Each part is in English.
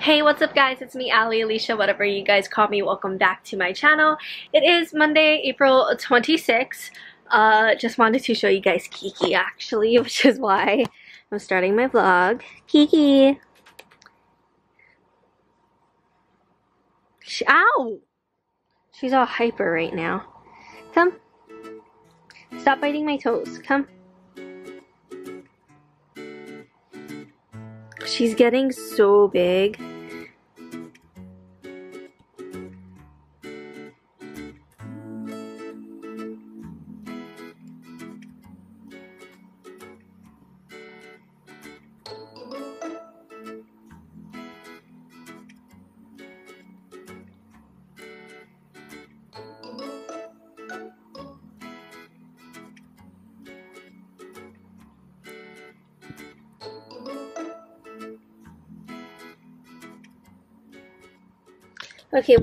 Hey, what's up guys? It's me, Ali, Alicia, whatever you guys call me. Welcome back to my channel. It is Monday, April 26th. Uh, just wanted to show you guys Kiki actually, which is why I'm starting my vlog. Kiki! She, ow! She's all hyper right now. Come. Stop biting my toes. Come. She's getting so big. Okay,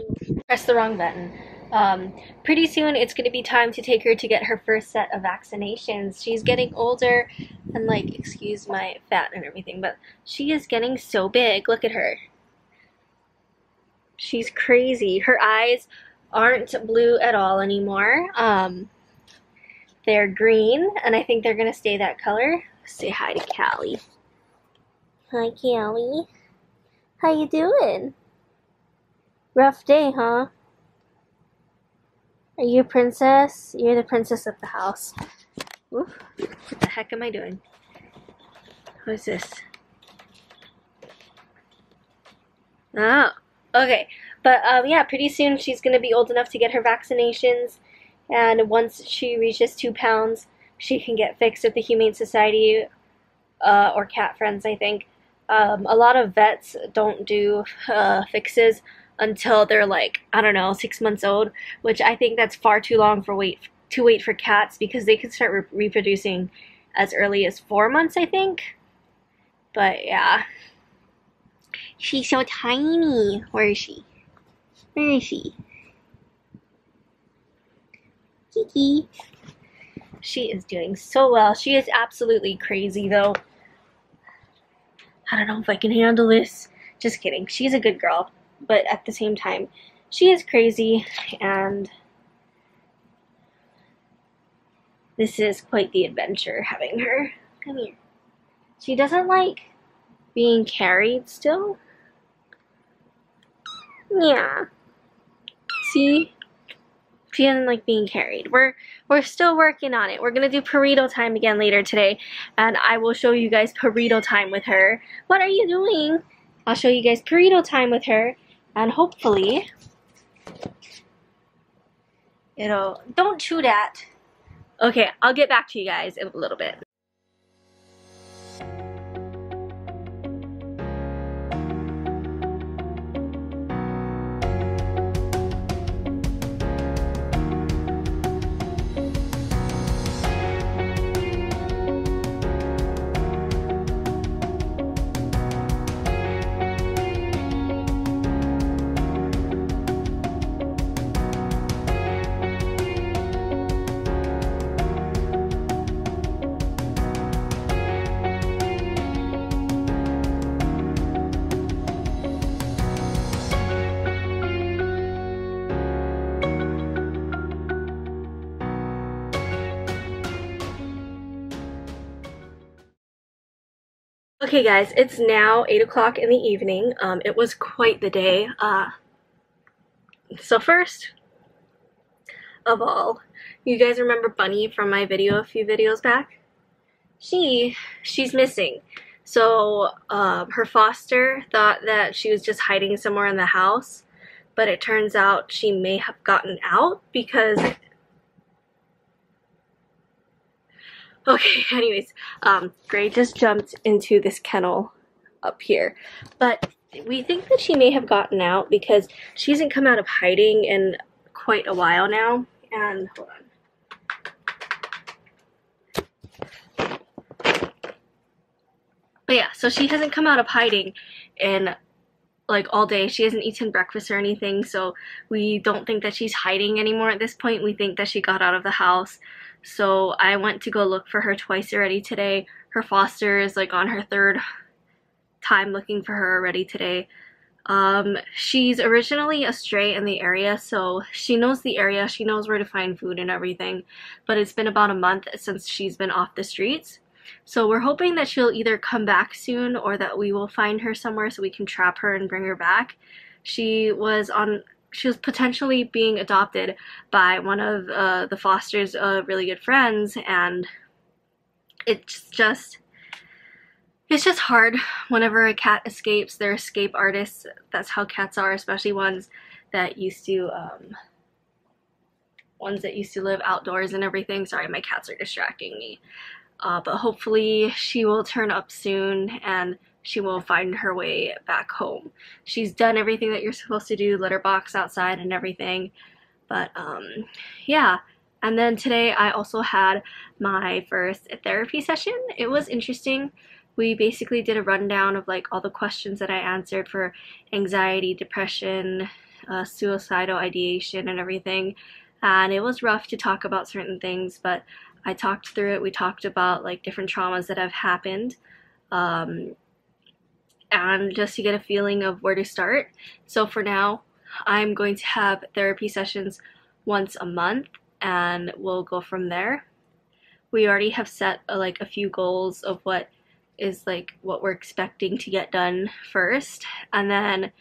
press the wrong button. Um, pretty soon it's going to be time to take her to get her first set of vaccinations. She's getting older and like, excuse my fat and everything, but she is getting so big. Look at her. She's crazy. Her eyes aren't blue at all anymore. Um, they're green and I think they're going to stay that color. Say hi to Callie. Hi, Callie. How you doing? Rough day, huh? Are you a princess? You're the princess of the house. Oof. What the heck am I doing? What is this? Oh, okay. But um, yeah, pretty soon she's going to be old enough to get her vaccinations. And once she reaches two pounds, she can get fixed at the Humane Society uh, or Cat Friends, I think. Um, a lot of vets don't do uh, fixes until they're like I don't know six months old, which I think that's far too long for wait to wait for cats because they can start re reproducing as early as four months, I think. But yeah, she's so tiny. Where is she? Where is she? Kiki. She is doing so well. She is absolutely crazy though. I don't know if I can handle this. Just kidding. She's a good girl but at the same time, she is crazy and this is quite the adventure having her. Come here. She doesn't like being carried still. Yeah. See? She doesn't like being carried. We're we're still working on it. We're gonna do Purrito time again later today, and I will show you guys Purrito time with her. What are you doing? I'll show you guys Purrito time with her, and hopefully it'll don't chew that. Okay I'll get back to you guys in a little bit Okay guys, it's now 8 o'clock in the evening. Um, it was quite the day. Uh, so first of all, you guys remember Bunny from my video a few videos back? She, she's missing. So uh, her foster thought that she was just hiding somewhere in the house, but it turns out she may have gotten out because Okay, anyways, um, Gray just jumped into this kennel up here. But we think that she may have gotten out because she hasn't come out of hiding in quite a while now. And, hold on. But yeah, so she hasn't come out of hiding in like all day. She hasn't eaten breakfast or anything, so we don't think that she's hiding anymore at this point. We think that she got out of the house. So I went to go look for her twice already today. Her foster is like on her third time looking for her already today. Um, she's originally a stray in the area, so she knows the area, she knows where to find food and everything, but it's been about a month since she's been off the streets. So we're hoping that she'll either come back soon or that we will find her somewhere so we can trap her and bring her back. She was on she was potentially being adopted by one of uh, the foster's uh, really good friends and it's just it's just hard whenever a cat escapes. They're escape artists. That's how cats are especially ones that used to um, ones that used to live outdoors and everything. Sorry my cats are distracting me uh, but hopefully she will turn up soon and she will find her way back home. She's done everything that you're supposed to do, litter box outside and everything. But um, yeah. And then today I also had my first therapy session. It was interesting. We basically did a rundown of like all the questions that I answered for anxiety, depression, uh, suicidal ideation, and everything. And it was rough to talk about certain things, but I talked through it. We talked about like different traumas that have happened. Um, and just to get a feeling of where to start. So for now, I'm going to have therapy sessions once a month and we'll go from there. We already have set a, uh, like a few goals of what is like what we're expecting to get done first and then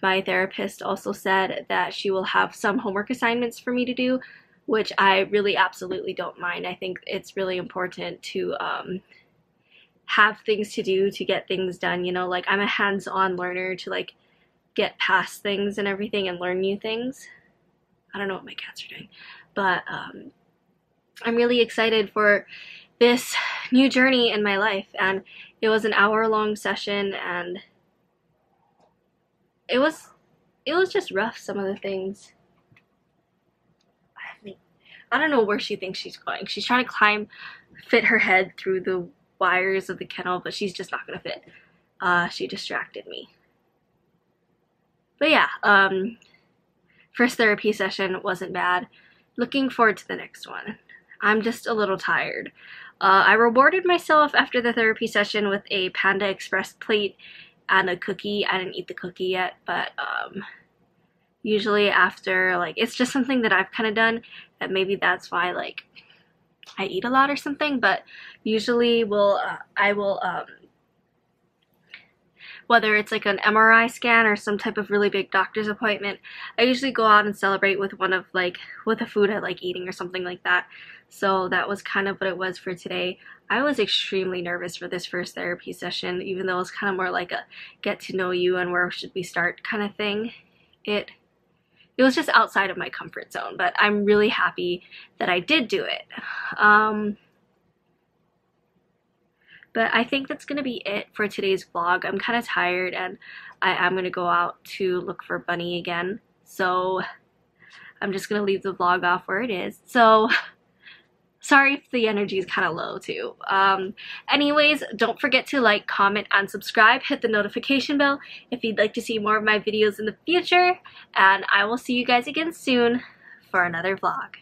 my therapist also said that she will have some homework assignments for me to do which I really absolutely don't mind. I think it's really important to um, have things to do to get things done you know like i'm a hands-on learner to like get past things and everything and learn new things. I don't know what my cats are doing but um, i'm really excited for this new journey in my life. And it was an hour long session and it was it was just rough some of the things I don't know where she thinks she's going she's trying to climb fit her head through the wires of the kennel, but she's just not gonna fit. Uh, she distracted me. But yeah, um, first therapy session wasn't bad. Looking forward to the next one. I'm just a little tired. Uh, I rewarded myself after the therapy session with a Panda Express plate and a cookie. I didn't eat the cookie yet, but um, usually after, like, it's just something that I've kind of done, and maybe that's why, like, I eat a lot or something, but usually will uh, I will um, whether it's like an MRI scan or some type of really big doctor's appointment, I usually go out and celebrate with one of like with a food I like eating or something like that. So that was kind of what it was for today. I was extremely nervous for this first therapy session, even though it was kind of more like a get to know you and where should we start kind of thing. It it was just outside of my comfort zone, but I'm really happy that I did do it. Um, but I think that's going to be it for today's vlog. I'm kind of tired and I am going to go out to look for Bunny again. So I'm just going to leave the vlog off where it is. So Sorry if the energy is kind of low too. Um, anyways, don't forget to like, comment, and subscribe. Hit the notification bell if you'd like to see more of my videos in the future. And I will see you guys again soon for another vlog.